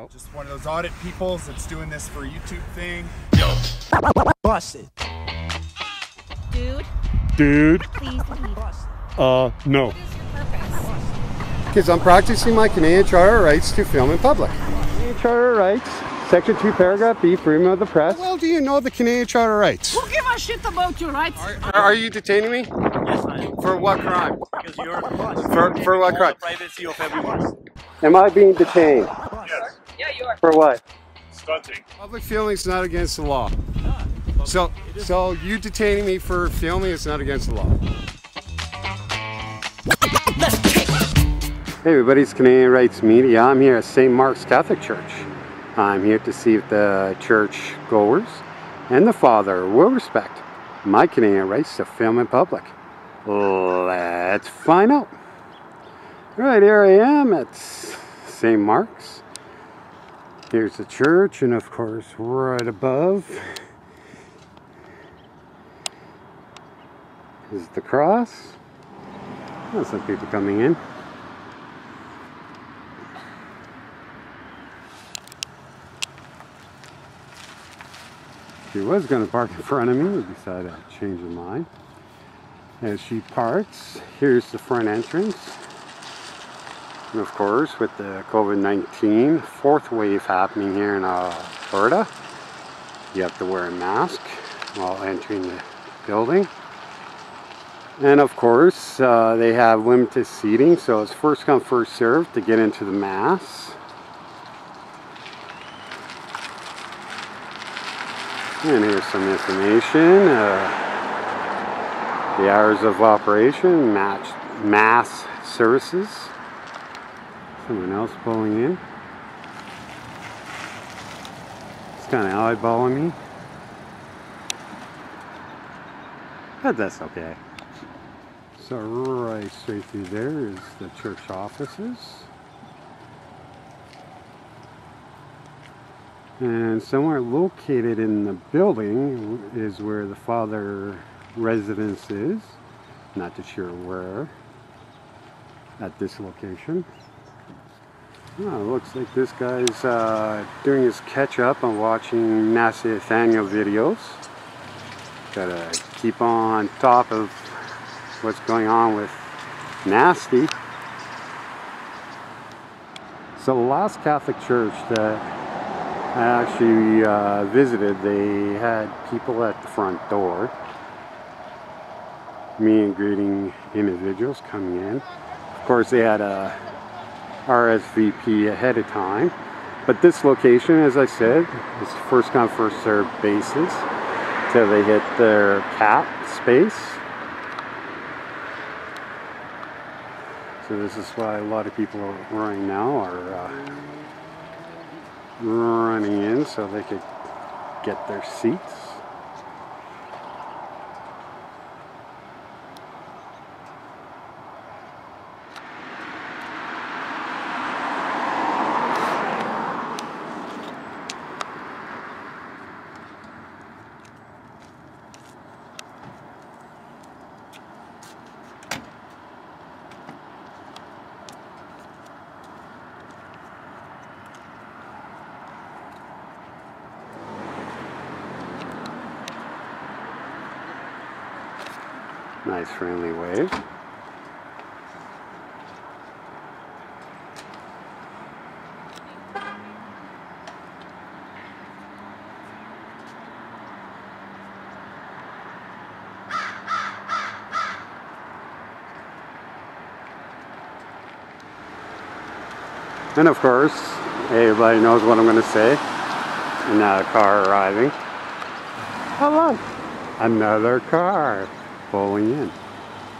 Oh. Just one of those audit peoples that's doing this for a YouTube thing. Yo. Busted. Dude, Dude, please leave. uh, no. What is your purpose? Because I'm practicing my Canadian Charter rights to film in public. Canadian Charter rights, Section 2, Paragraph B, freedom of the press. Well, do you know the Canadian Charter rights? Who give a shit about your rights? Are, are you detaining me? Yes, I am. For what crime? Because you're the. For, for what crime? privacy of everyone. Am I being detained? Yeah, you are. For what? Stunting. Public filming is not against the law. So, so you detaining me for filming is not against the law. Hey everybody, it's Canadian Rights Media. I'm here at St. Mark's Catholic Church. I'm here to see if the church goers and the Father will respect my Canadian rights to film in public. Let's find out. Right here I am at St. Mark's. Here's the church, and of course, right above is the cross. There's some people coming in. She was going to park in front of me, but decided to change her mind. As she parks, here's the front entrance. Of course, with the COVID-19 fourth wave happening here in Alberta, you have to wear a mask while entering the building. And of course, uh, they have limited seating, so it's first come, first served to get into the mass. And here's some information. Uh, the hours of operation, match, mass services. Someone else pulling in. It's kind of eyeballing me. But that's okay. So right straight through there is the church offices. And somewhere located in the building is where the father residence is. Not too sure where at this location. Oh, looks like this guy's uh, doing his catch up on watching Nasty Nathaniel videos. Gotta keep on top of what's going on with Nasty. So the last Catholic church that I actually uh, visited, they had people at the front door, me and greeting individuals coming in. Of course, they had a RSVP ahead of time. But this location, as I said, is first come, first served basis till they hit their cap space. So this is why a lot of people right now are uh, running in so they could get their seats. Nice friendly wave. And of course, everybody knows what I'm going to say. Another car arriving. Hello. Another car pulling in.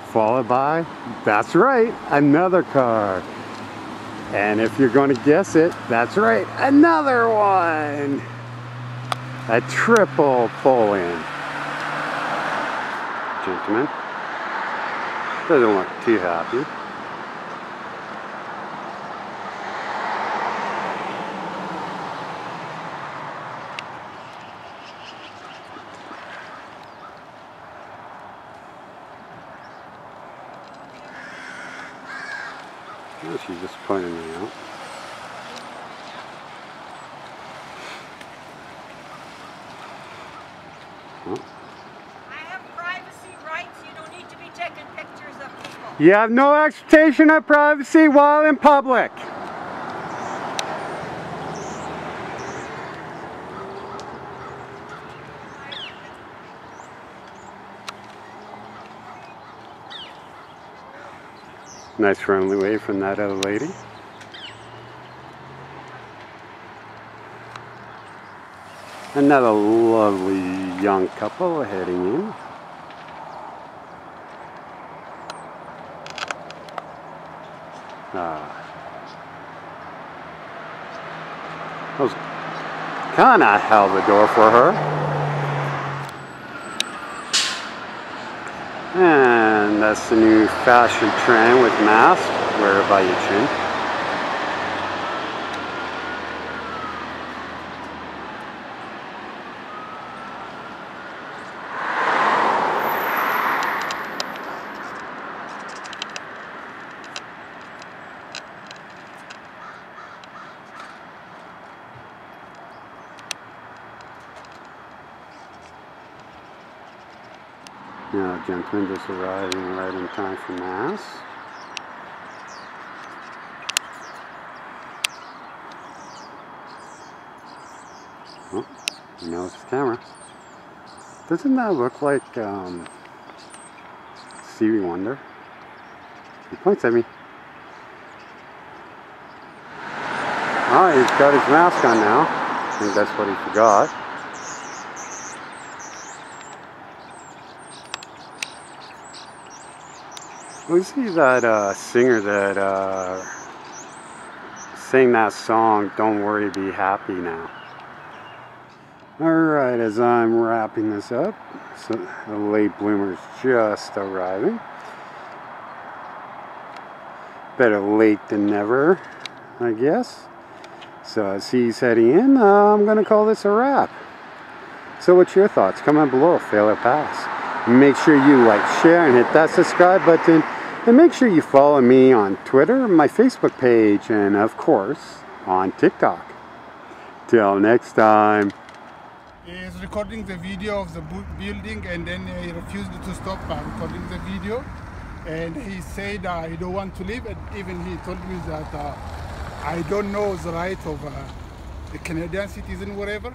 Followed by, that's right, another car. And if you're going to guess it, that's right, another one. A triple pull in. Gentlemen. Doesn't look too happy. Well, she's just pointing me out. Huh? I have privacy rights. You don't need to be taking pictures of people. You have no expectation of privacy while in public. Nice friendly wave from that other lady. Another lovely young couple heading in. Ah. I was kind of held the door for her. And that's the new fashion trend with masks. Wear it by your chin. Now, gentlemen just arriving right in time for mass. Oh, he knows his camera. Doesn't that look like um, Stevie Wonder? He points at me. Oh, he's got his mask on now. I think that's what he forgot. We see that uh, singer that uh, sang that song, Don't Worry, Be Happy Now. Alright, as I'm wrapping this up, so the late bloomer's just arriving. Better late than never, I guess. So as he's heading in, uh, I'm going to call this a wrap. So what's your thoughts? Comment below, fail or pass. Make sure you like, share, and hit that subscribe button. And make sure you follow me on Twitter, my Facebook page, and of course, on TikTok. Till next time. He is recording the video of the building and then he refused to stop recording the video. And he said uh, he don't want to leave and even he told me that uh, I don't know the right of uh, the Canadian citizen, whatever.